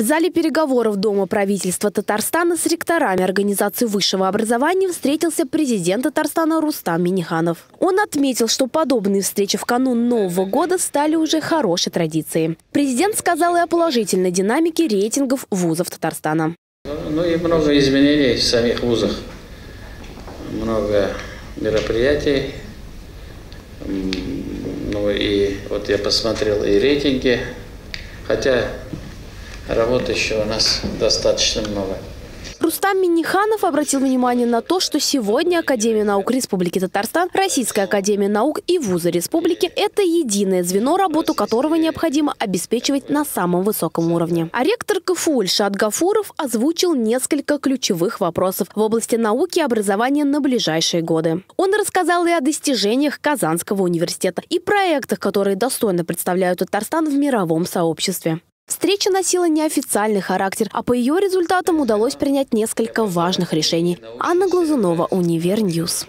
В зале переговоров Дома правительства Татарстана с ректорами Организации высшего образования встретился президент Татарстана Рустам Миниханов. Он отметил, что подобные встречи в канун Нового года стали уже хорошей традицией. Президент сказал и о положительной динамике рейтингов вузов Татарстана. Ну и много изменений в самих вузах. Много мероприятий. Ну и вот я посмотрел и рейтинги. Хотя Работы еще у нас достаточно много. Рустам Миниханов обратил внимание на то, что сегодня Академия наук Республики Татарстан, Российская Академия наук и вузы республики – это единое звено, работу которого необходимо обеспечивать на самом высоком уровне. А ректор КФУ Ильшат Гафуров озвучил несколько ключевых вопросов в области науки и образования на ближайшие годы. Он рассказал и о достижениях Казанского университета, и проектах, которые достойно представляют Татарстан в мировом сообществе. Встреча носила неофициальный характер, а по ее результатам удалось принять несколько важных решений. Анна Глазунова, UniverNews.